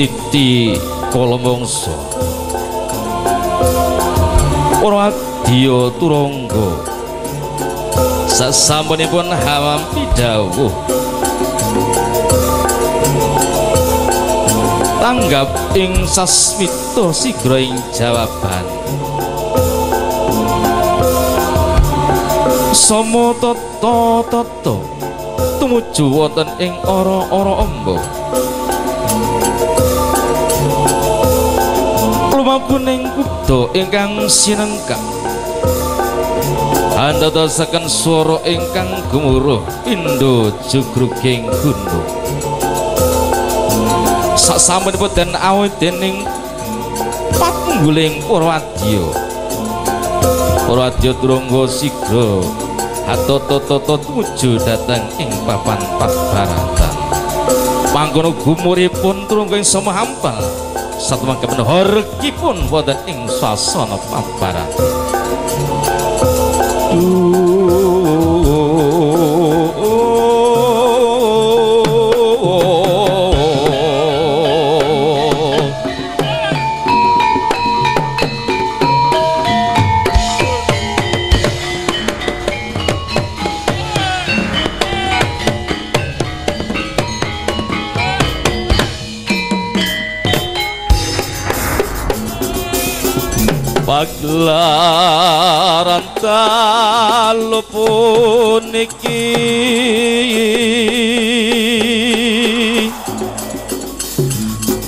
Titi Kolomongso. Ora diya turangga. Sasampunipun hawam pidhawuh. Tanggap ing sasmita sigra ing jawaban. Somo tata tata tumuju wonten ing ora-ora amba Lumabuning kuda ingkang sinengkang. Andadosaken swara ingkang gemuruh Indo jugruging gunung. Sasampunipun den awit dening patungguling Purwadya. Purwadya Trungga sigra Hatata-tata tumuju dhateng ing papan Pabaratan Mangkono gumuripun Trungga ing Samahampal satmangke menhor kipun wadah ing sasana pambaran. Paglaran talo puniki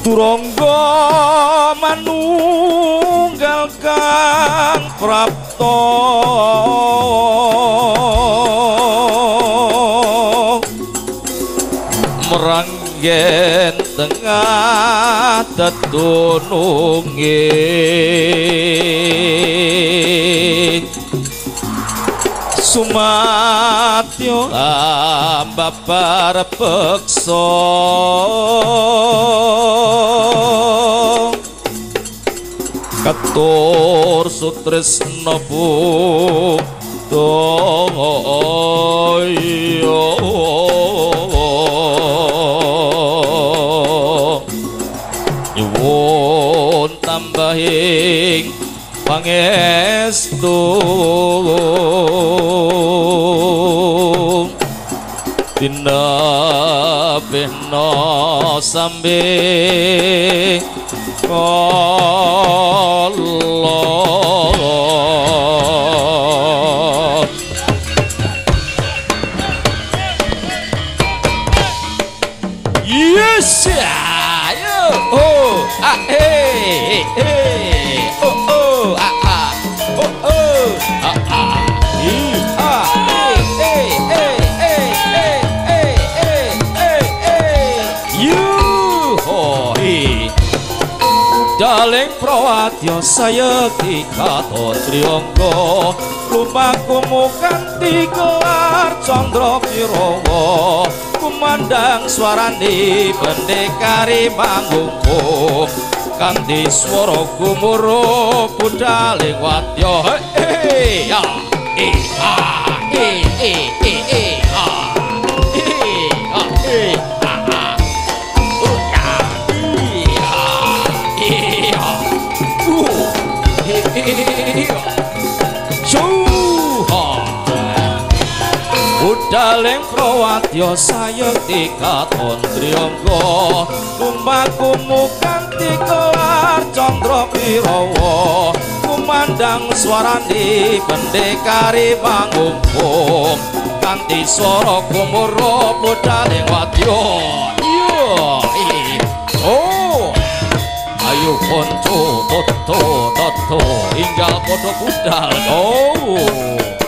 Turangga manunggal kang prapta. Meranggen tengah tetunungi Sumatyo ambabar peksa Katur sutresna budoyo wontahing pangestu. Dina sambe Allah Satya saya tiga tosriongko Lumpang kumukan tiga candra pirowo Kumandang swarane pendekari manggungku. Kanthi swara gumuruh budaling watyo Hei he ya Iha Hei e e Udaling prawadya sayekti katon triyangga lumaku mukanti kelar candra pirawa kumandang swarane pendekari mangungkum kanthi swara gumuruh budaling wadya. Iya oh ayo konco toto toto inggal podo budal. Oh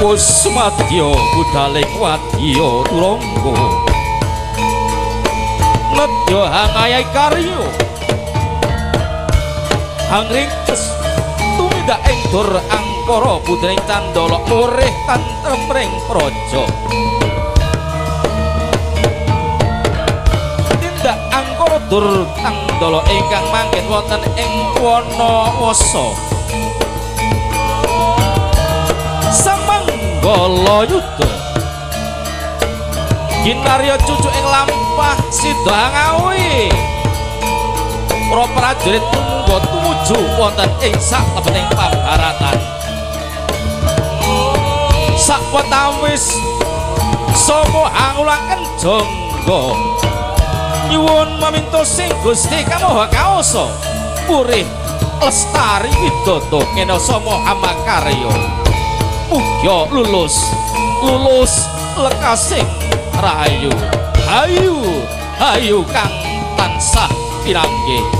Kusmatyo budale kwatyo tulonggo Ngedyo hangayai karyo Hangring kes tumida engdor ang angkara putraning Candala murih tantrem praja Tindak angkara dur Candala ingkang manggen wonten ing Wanawasa. Samanggala Yuda. Ginarya cucu ing lampah sida ngawi Para prajurit tumungga tumuju wonten ing saklebeting pambaratan Sakwetawis Somo angulaken jangga Nyuwun maminto sing Gusti Kamaha Kaosa purih lestari widodo kena sama amakarya. Mugia lulus lulus lekasing rahayu. Hayu hayu kang tansah piranggih